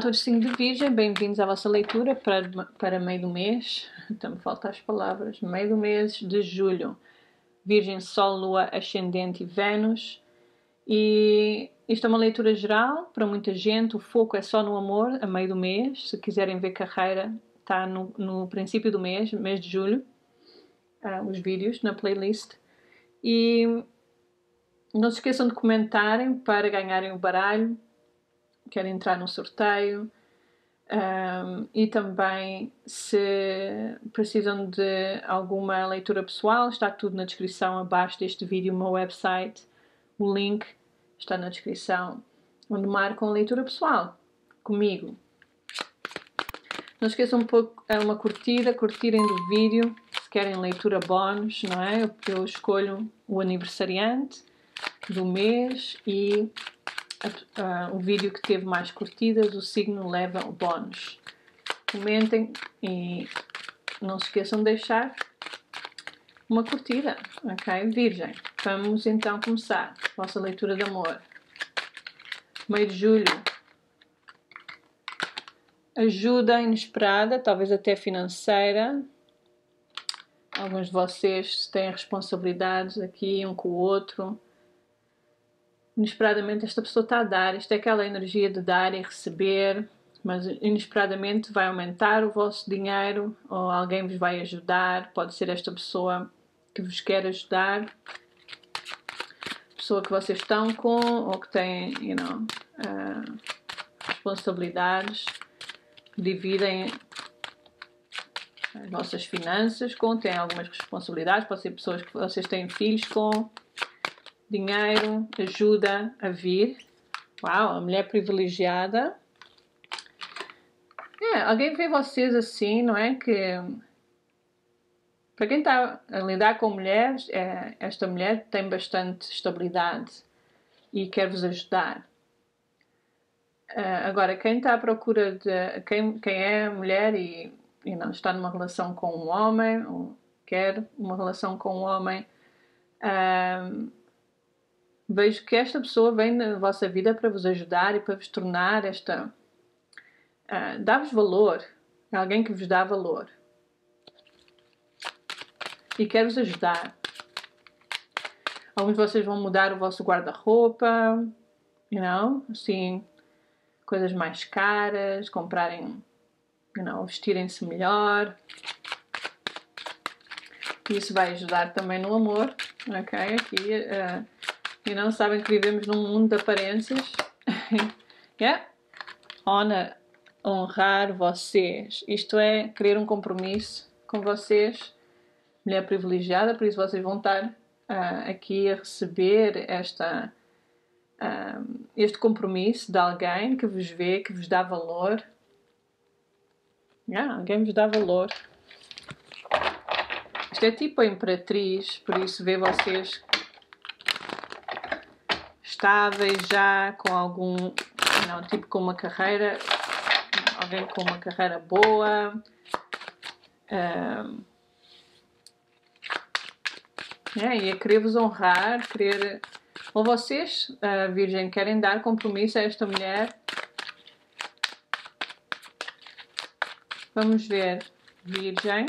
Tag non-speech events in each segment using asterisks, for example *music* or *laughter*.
todos signo de Virgem, bem-vindos à vossa leitura para, para meio do mês, então faltam as palavras, meio do mês de julho. Virgem, Sol, Lua, Ascendente e Vênus. E isto é uma leitura geral para muita gente, o foco é só no amor, a meio do mês. Se quiserem ver carreira, está no, no princípio do mês, mês de julho, uh, os vídeos na playlist. E não se esqueçam de comentarem para ganharem o baralho querem entrar no sorteio. Um, e também se precisam de alguma leitura pessoal, está tudo na descrição abaixo deste vídeo, o meu website, o link está na descrição, onde marcam leitura pessoal comigo. Não esqueçam um pouco, é uma curtida, curtirem do vídeo, se querem leitura bónus, não é? Eu escolho o aniversariante do mês e uh, o vídeo que teve mais curtidas, o signo leva o bónus. Comentem e não se esqueçam de deixar uma curtida, ok? Virgem, vamos então começar a vossa leitura de amor. Meio de julho. Ajuda inesperada, talvez até financeira. Alguns de vocês têm responsabilidades aqui um com o outro inesperadamente esta pessoa está a dar, isto é aquela energia de dar e receber, mas inesperadamente vai aumentar o vosso dinheiro ou alguém vos vai ajudar, pode ser esta pessoa que vos quer ajudar, pessoa que vocês estão com ou que tem, you know, uh, responsabilidades, dividem as vossas finanças com, têm algumas responsabilidades, pode ser pessoas que vocês têm filhos com, dinheiro, ajuda a vir. Uau, a mulher privilegiada. É, alguém vê vocês assim, não é? Que para quem está a lidar com mulheres, é, esta mulher tem bastante estabilidade e quer vos ajudar. Uh, agora, quem está à procura de. Quem, quem é mulher e, e não está numa relação com um homem, ou quer uma relação com um homem, uh, vejo que esta pessoa vem na vossa vida para vos ajudar e para vos tornar esta. Uh, dá-vos valor. Alguém que vos dá valor. E quer vos ajudar. Alguns de vocês vão mudar o vosso guarda-roupa, you know, assim, coisas mais caras, comprarem, you know, vestirem-se melhor. Isso vai ajudar também no amor, ok? Aqui. Uh, e não sabem que vivemos num mundo de aparências. *laughs* yeah? Honor, honrar vocês. Isto é querer um compromisso com vocês. Mulher privilegiada, por isso vocês vão estar uh, aqui a receber esta, uh, este compromisso de alguém que vos vê, que vos dá valor. Yeah, alguém vos dá valor. Isto é tipo a imperatriz, por isso vê vocês estáveis já, com algum, não, tipo com uma carreira, alguém com uma carreira boa. Um, é, e a querer vos honrar, querer. Ou vocês, uh, Virgem, querem dar compromisso a esta mulher? Vamos ver, Virgem.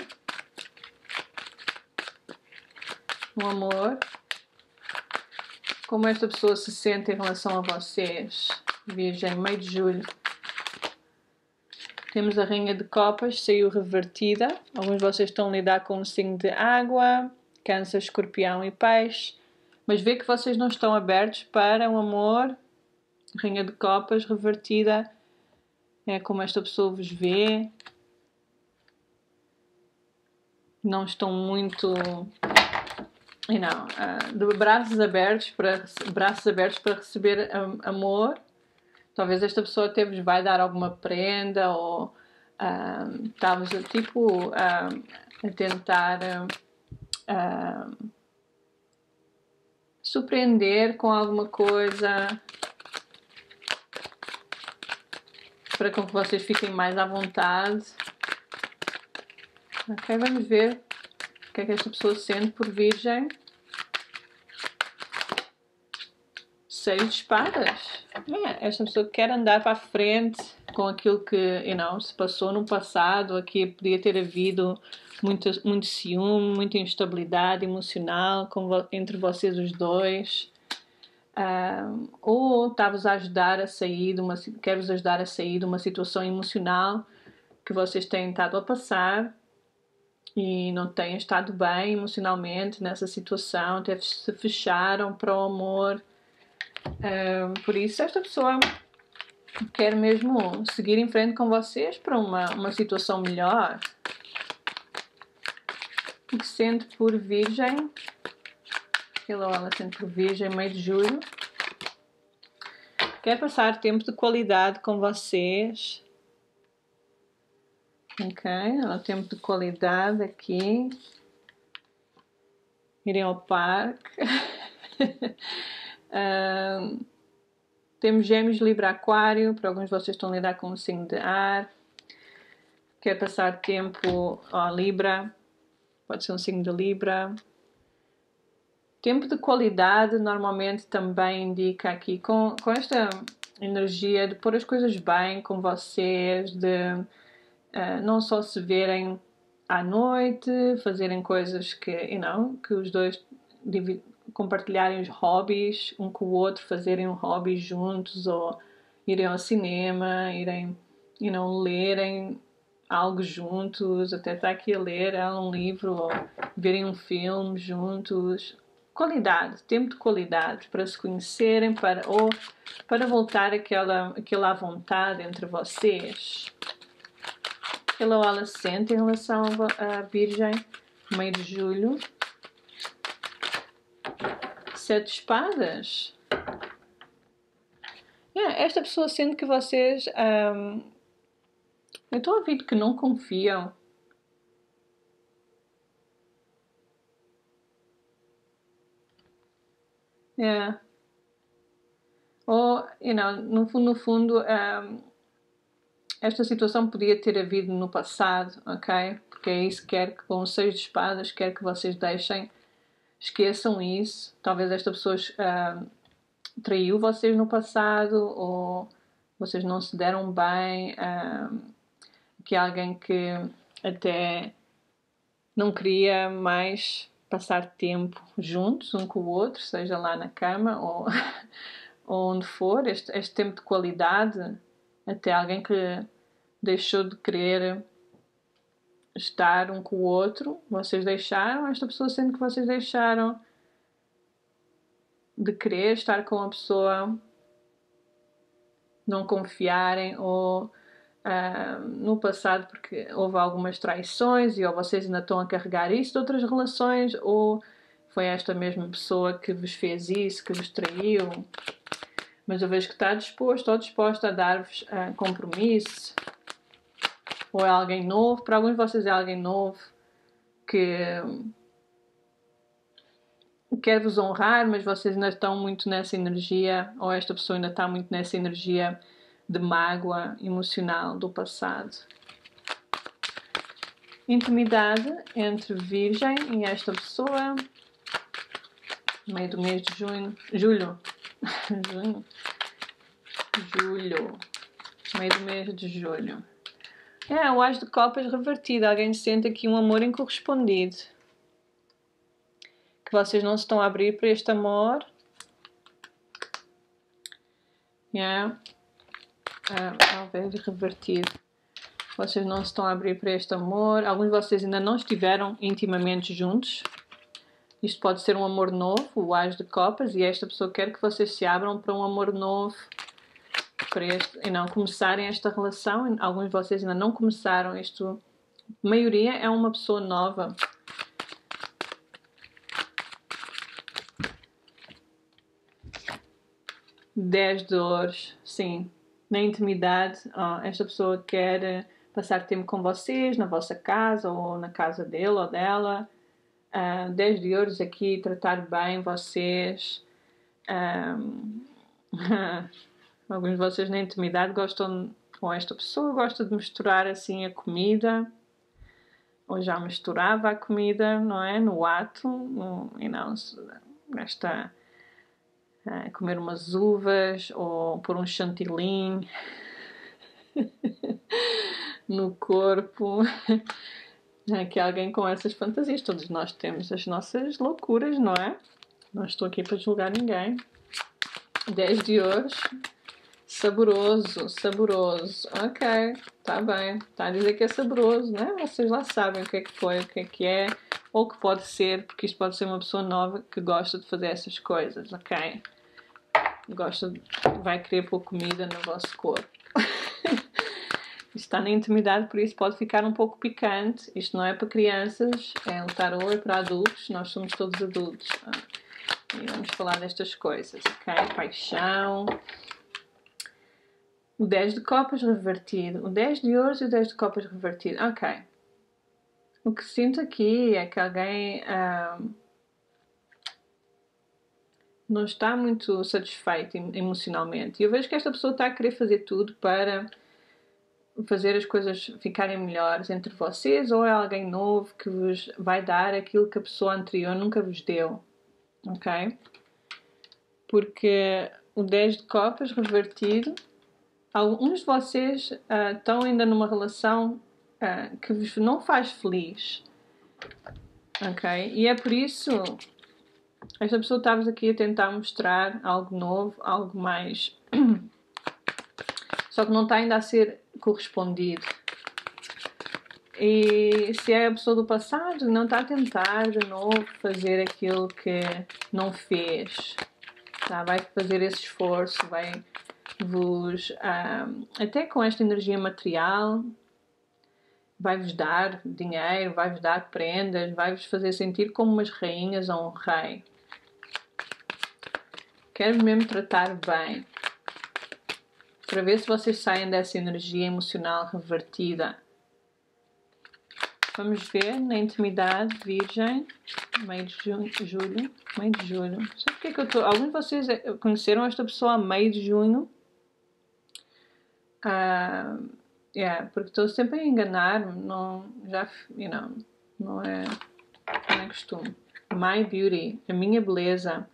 O amor como esta pessoa se sente em relação a vocês. Virgem, meio de julho. Temos a Rainha de Copas, saiu revertida. Alguns de vocês estão a lidar com um signo de água, Câncer, Escorpião e Peixe. Mas vê que vocês não estão abertos para o um amor. Rainha de Copas, revertida. É como esta pessoa vos vê. Não estão muito you know, uh, de braços abertos para braços abertos para receber amor. Talvez esta pessoa até vos vai dar alguma prenda ou uh, talvez tipo uh, a tentar surpreender com alguma coisa para que vocês fiquem mais à vontade. Ok, vamos ver o que é que esta pessoa sente por virgem. Seis espadas. É, esta pessoa quer andar para frente, com aquilo que you know, se passou no passado, aqui podia ter havido muito, muito ciúme, muita instabilidade emocional com, entre vocês os dois. Ou está-vos a ajudar a sair de uma quer-vos ajudar a sair de uma situação emocional que vocês têm estado a passar e não têm estado bem emocionalmente nessa situação, até se fecharam para o amor. Por isso, esta pessoa quer mesmo seguir em frente com vocês para uma, uma situação melhor. O que sente por virgem. Hello, ela sente por virgem, meio de julho. Quer passar tempo de qualidade com vocês. Ok, ela tempo de qualidade aqui. Irem ao parque. *laughs* Temos gêmeos, Libra, Aquário. Para alguns de vocês estão a lidar com um signo de ar. Quer passar tempo a Libra. Pode ser um signo de Libra. Tempo de qualidade normalmente também indica aqui com, com esta energia de pôr as coisas bem com vocês, de uh, não só se verem à noite, fazerem coisas que, you know, que os dois compartilharem os hobbies um com o outro, fazerem um hobby juntos ou irem ao cinema, irem, you know, lerem algo juntos, até estar aqui a ler um livro ou verem um filme juntos. Qualidade, tempo de qualidade para se conhecerem, para, ou para voltar aquela, aquela vontade entre vocês. Hello, sente em relação à Virgem, meio de julho sete espadas. Yeah, esta pessoa sente que vocês. Um, eu estou a ouvir que não confiam. Yeah. Ou, you know, no fundo, no fundo um, esta situação podia ter havido no passado, ok? Porque é isso que quer que com seis de espadas, quer que vocês deixem esqueçam isso. Talvez esta pessoa uh, traiu vocês no passado ou vocês não se deram bem. Uh, que alguém que até não queria mais passar tempo juntos um com o outro, seja lá na cama ou, *laughs* ou onde for, este, este tempo de qualidade, até alguém que deixou de querer estar um com o outro, vocês deixaram, esta pessoa sendo que vocês deixaram de querer estar com a pessoa, não confiarem ou uh, no passado porque houve algumas traições e ou vocês ainda estão a carregar isso de outras relações ou foi esta mesma pessoa que vos fez isso, que vos traiu. Mas eu vejo que está disposto ou disposta a dar-vos uh, compromisso, ou é alguém novo. Para alguns de vocês é alguém novo que quer vos honrar, mas vocês ainda estão muito nessa energia, ou esta pessoa ainda está muito nessa energia de mágoa emocional do passado. Intimidade entre Virgem e esta pessoa, meio do mês de junho, julho, *laughs* junho, julho, meio do mês de julho. É, o as de copas revertido. Alguém sente aqui um amor incorrespondido. Que vocês não se estão a abrir para este amor. Yeah. Ah, talvez revertido. Vocês não se estão a abrir para este amor. Alguns de vocês ainda não estiveram intimamente juntos. Isto pode ser um amor novo, o as de copas, e esta pessoa quer que vocês se abram para um amor novo para este, e não começarem esta relação. Alguns de vocês ainda não começaram isto. A maioria é uma pessoa nova. Dez dores, sim. Na intimidade, oh, esta pessoa quer passar tempo com vocês, na vossa casa ou na casa dele ou dela. Uh, dez de ouros aqui, tratar bem vocês. Um, *laughs* Alguns de vocês na intimidade gostam com esta pessoa, gosta de misturar assim a comida, ou já misturava a comida, não é? No ato, no, e não, esta uh, comer umas uvas ou pôr um chantilly. *laughs* no corpo. *laughs* É que alguém com essas fantasias, todos nós temos as nossas loucuras, não é? Não estou aqui para julgar ninguém. 10 de hoje. Saboroso, saboroso. Ok, tá bem. Está a dizer que é saboroso, né? Vocês lá sabem o que é que foi, o que é que é, ou que pode ser, porque isto pode ser uma pessoa nova que gosta de fazer essas coisas, ok? Gosta, vai querer pôr comida no vosso corpo. *laughs* está na intimidade, por isso pode ficar um pouco picante. Isto não é para crianças, é um tarô, é para adultos, nós somos todos adultos. E vamos falar destas coisas, ok? Paixão. O 10 de copas revertido. O 10 de ouros e o 10 de copas revertido. Ok. O que sinto aqui é que alguém um, não está muito satisfeito emocionalmente. E eu vejo que esta pessoa está a querer fazer tudo para fazer as coisas ficarem melhores entre vocês ou é alguém novo que vos vai dar aquilo que a pessoa anterior nunca vos deu ok? Porque o 10 de copas revertido, alguns de vocês uh, estão ainda numa relação uh, que vos não faz feliz, ok? E é por isso esta pessoa está-vos aqui a tentar mostrar algo novo, algo mais. *clears throat* Só que não está ainda a ser correspondido. E se é a pessoa do passado, não está a tentar de novo fazer aquilo que não fez. Tá? Vai fazer esse esforço, vai vos, um, ah, até com esta energia material, vai-vos dar dinheiro, vai-vos dar prendas, vai-vos fazer sentir como umas rainhas ou um rei. Quer mesmo tratar bem. Para ver se vocês saem dessa energia emocional revertida Vamos ver na intimidade, Virgem, meio de junho, julho, meio de julho. Sabe porque é que eu estou? Alguns de vocês eh, conheceram esta pessoa a meio de junho? Uh, yeah, porque estou sempre a enganar, não, já, you know, não é, não é costume. My beauty, a minha beleza.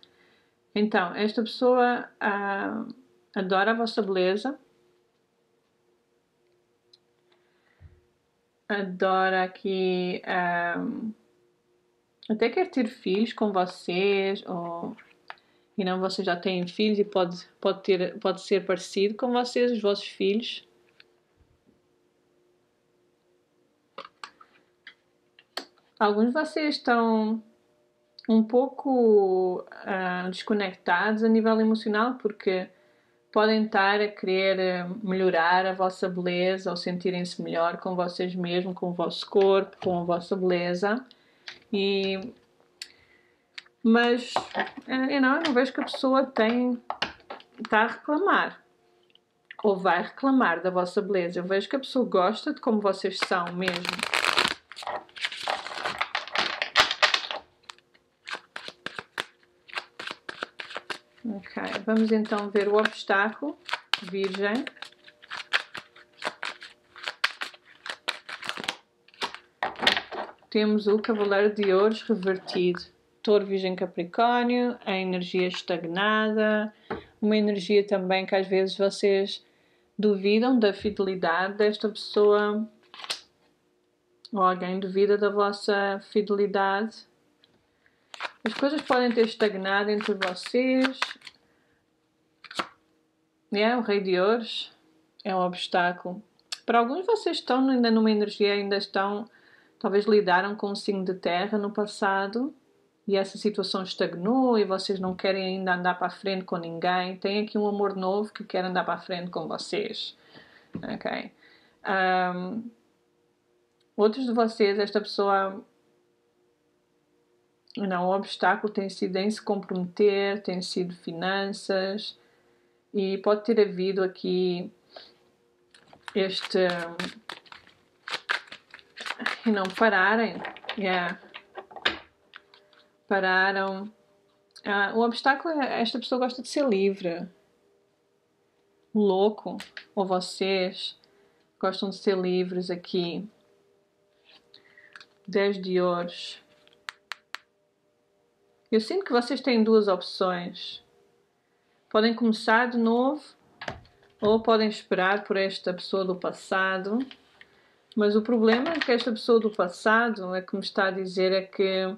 Então, esta pessoa uh, adora a vossa beleza adora aqui um, até quer ter filhos com vocês ou e não vocês já têm filhos e pode, pode, ter, pode ser parecido com vocês, os vossos filhos. Alguns de vocês estão um pouco uh, desconectados a nível emocional porque podem estar a querer eh, melhorar a vossa beleza ou sentirem-se melhor com vocês mesmos, com o vosso corpo, com a vossa beleza. E mas eh, eu não, eu não vejo que a pessoa tem está a reclamar ou vai reclamar da vossa beleza. Eu vejo que a pessoa gosta de como vocês são mesmo. Ok, vamos então ver o obstáculo, Virgem. Temos o Cavaleiro de Ouros revertido. Touro, Virgem, Capricórnio, a energia estagnada, uma energia também que às vezes vocês duvidam da fidelidade desta pessoa ou alguém duvida da vossa fidelidade. As coisas podem ter estagnado entre vocês. É, o Rei de Ouros é um obstáculo. Para alguns vocês estão ainda numa energia, ainda estão, talvez lidaram com um signo de terra no passado e essa situação estagnou e vocês não querem ainda andar para a frente com ninguém. Tem aqui um amor novo que quer andar para a frente com vocês. Ok? Um, outros de vocês, esta pessoa não, o obstáculo tem sido em se comprometer, tem sido finanças e pode ter havido aqui este e não pararem, yeah. Pararam. Ah, o obstáculo é esta pessoa gosta de ser livre, louco, ou vocês gostam de ser livres aqui. 10 de ouros. Eu sinto que vocês têm duas opções. Podem começar de novo ou podem esperar por esta pessoa do passado. Mas o problema é que esta pessoa do passado é que me está a dizer é que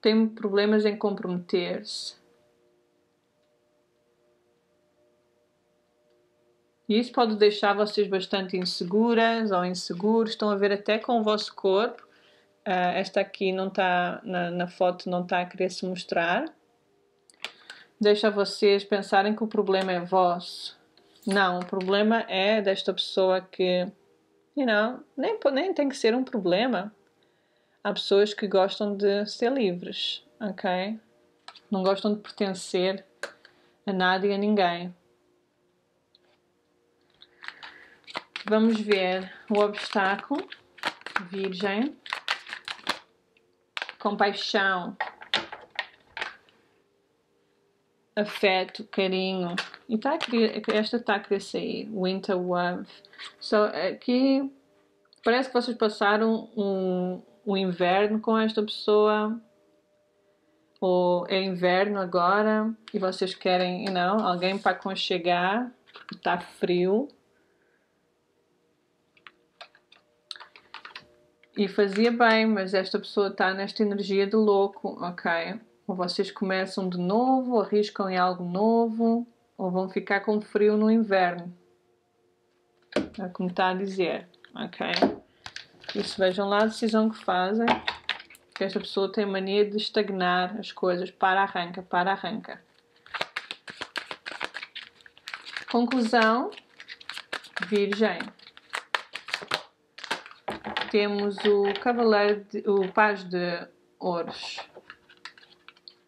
tem problemas em comprometer-se. E isso pode deixar vocês bastante inseguras ou inseguros. Estão a ver até com o vosso corpo. Uh, esta aqui não está na, na foto, não está a querer se mostrar. Deixa vocês pensarem que o problema é vosso. Não, o problema é desta pessoa que, you know, nem, nem tem que ser um problema. Há pessoas que gostam de ser livres, ok? Não gostam de pertencer a nada e a ninguém. Vamos ver o obstáculo, virgem, compaixão, afeto, carinho. E tá a, esta está a querer sair, winter wave. So, aqui parece que vocês passaram um, um inverno com esta pessoa ou é inverno agora e vocês querem, know, alguém para aconchegar porque está frio E fazia bem, mas esta pessoa está nesta energia de louco, ok? Ou vocês começam de novo, arriscam em algo novo, ou vão ficar com frio no inverno. É como está a dizer, ok? Isso vejam lá a decisão que fazem. Que esta pessoa tem mania de estagnar as coisas. Para, arranca, para, arranca. Conclusão. Virgem temos o Cavaleiro, de, o Paz de Ouros,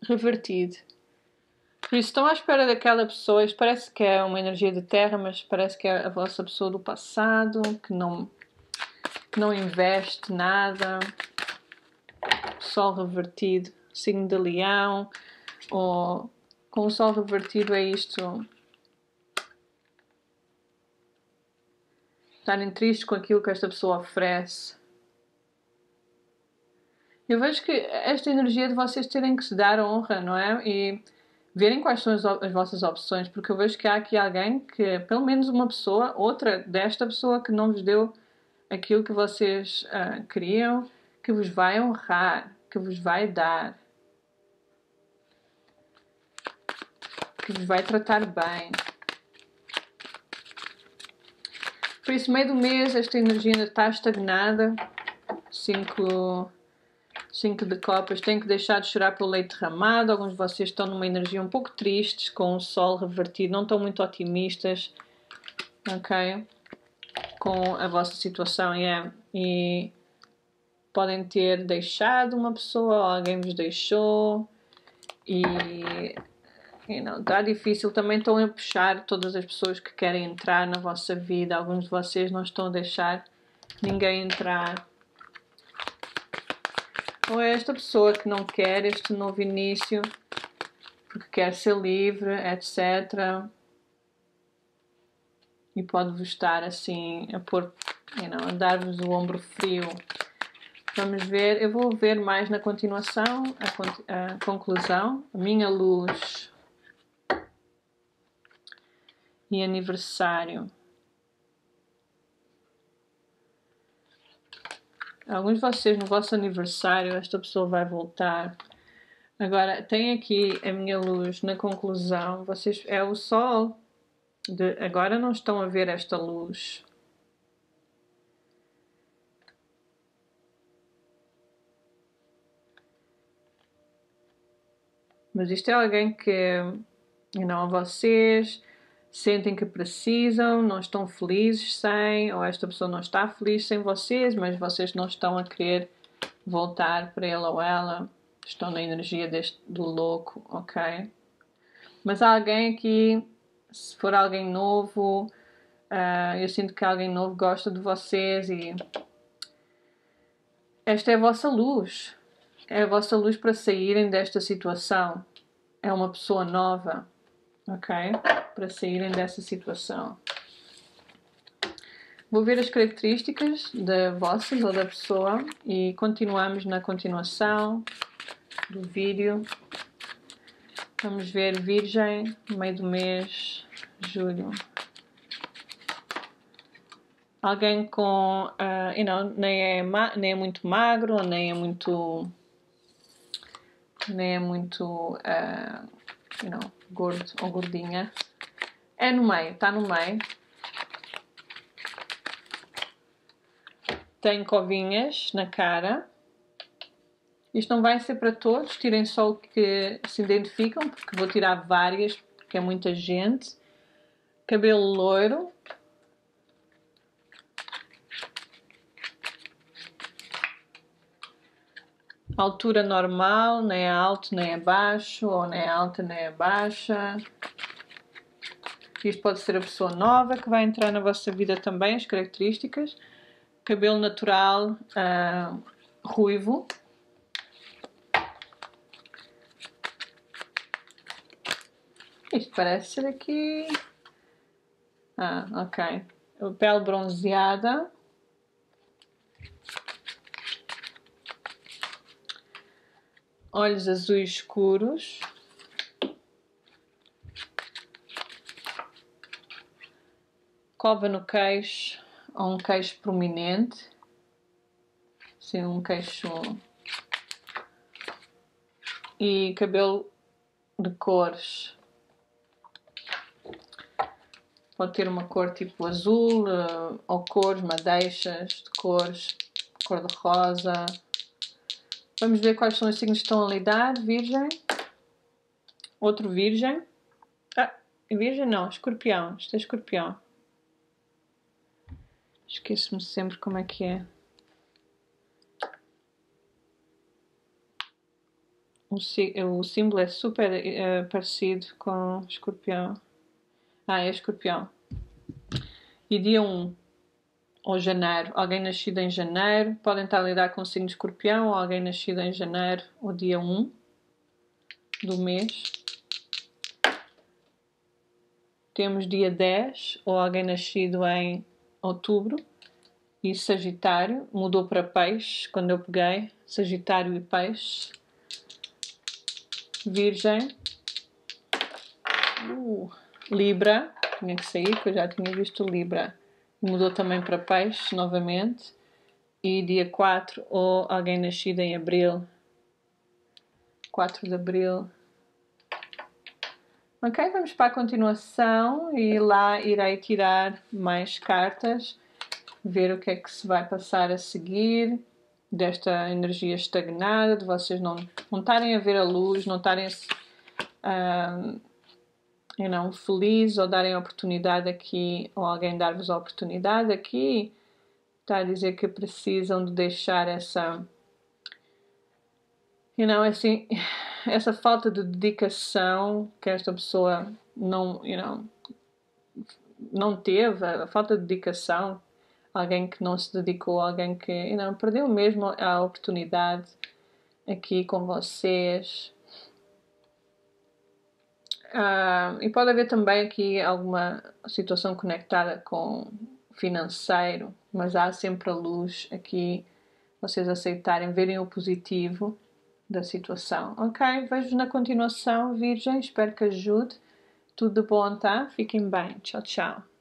revertido. Por isso, estão à espera daquela pessoa, isto parece que é uma energia de terra, mas parece que é a vossa pessoa do passado, que não, que não investe nada. Sol revertido, signo de leão, ou com o sol revertido é isto estarem tristes com aquilo que esta pessoa oferece. Eu vejo que esta energia de vocês terem que se dar honra, não é? E verem quais são as, as, vossas opções, porque eu vejo que há aqui alguém que, pelo menos uma pessoa, outra desta pessoa que não vos deu aquilo que vocês uh, queriam, que vos vai honrar, que vos vai dar, que vos vai tratar bem. Por isso, meio do mês, esta energia ainda está estagnada. Cinco, cinco de copas. Tem que deixar de chorar pelo leite derramado. Alguns de vocês estão numa energia um pouco tristes, com o sol revertido. Não estão muito otimistas. Ok? Com a vossa situação. Yeah. E podem ter deixado uma pessoa, ou alguém vos deixou. E não está difícil. Também estão a puxar todas as pessoas que querem entrar na vossa vida. Alguns de vocês não estão a deixar ninguém entrar. Ou é esta pessoa que não quer este novo início, porque quer ser livre, etc. E pode-vos estar assim a pôr, you know, a dar-vos o ombro frio. Vamos ver, eu vou ver mais na continuação, a, a conclusão. A minha luz e aniversário. Alguns de vocês no vosso aniversário, esta pessoa vai voltar. Agora, tem aqui a minha luz na conclusão. Vocês, é o sol. De, agora não estão a ver esta luz. Mas isto é alguém que, não vocês, sentem que precisam, não estão felizes sem, ou esta pessoa não está feliz sem vocês, mas vocês não estão a querer voltar para ele ou ela, estão na energia deste, do louco, ok? Mas há alguém aqui, se for alguém novo, uh, eu sinto que alguém novo gosta de vocês e esta é a vossa luz, é a vossa luz para saírem desta situação. É uma pessoa nova, ok? Para saírem dessa situação. Vou ver as características da vossa ou da pessoa e continuamos na continuação do vídeo. Vamos ver Virgem, meio do mês, julho. Alguém com, uh, you know, nem é, nem é muito magro, nem é muito, nem é muito, uh, you know, gordo ou gordinha. É no meio, está no meio. Tem covinhas na cara. Isto não vai ser para todos, tirem só o que se identificam, porque vou tirar várias, porque é muita gente. Cabelo loiro. Altura normal, nem é alto nem é baixo, ou nem é alta nem é baixa. Isto pode ser a pessoa nova que vai entrar na vossa vida também, as características. Cabelo natural, uh, ruivo. Isto parece ser aqui. Ah, ok. Pele bronzeada. Olhos azuis escuros. Cova no queixo ou um queixo prominente. Sim, um queixo. E cabelo de cores Pode ter uma cor tipo azul, uh, ou cores, madeixas de cores, cor de rosa. Vamos ver quais são os signos que estão a lidar. Virgem. Outro virgem. Ah, virgem não, escorpião. Isto é escorpião. Esqueço-me sempre como é que é. O, o símbolo é super uh, parecido com escorpião. Ah, é escorpião. E dia 1, ou janeiro, alguém nascido em janeiro, podem estar a lidar com o signo de escorpião, ou alguém nascido em janeiro, ou dia 1 do mês. Temos dia 10, ou alguém nascido em outubro. E Sagitário, mudou para peixe quando eu peguei. Sagitário e peixe. Virgem. Uh. Libra, tinha que sair, que eu já tinha visto Libra. Mudou também para Peixe, novamente. E dia 4, ou alguém nascido em Abril. 4 de Abril. Ok, vamos para a continuação e lá irei tirar mais cartas, ver o que é que se vai passar a seguir desta energia estagnada, de vocês não, não estarem a ver a luz, não estarem a, know, feliz ou darem oportunidade aqui, ou alguém dar-vos a oportunidade aqui, está a dizer que precisam de deixar essa, know, assim, essa falta de dedicação que esta pessoa não, you know, não teve, a falta de dedicação, alguém que não se dedicou, alguém que, you know, perdeu mesmo a oportunidade aqui com vocês, Uh, e pode haver também aqui alguma situação conectada com financeiro, mas há sempre a luz aqui, vocês aceitarem, verem o positivo da situação. Ok, vejo na continuação, Virgem, espero que ajude. Tudo de bom, tá? Fiquem bem. Tchau, tchau.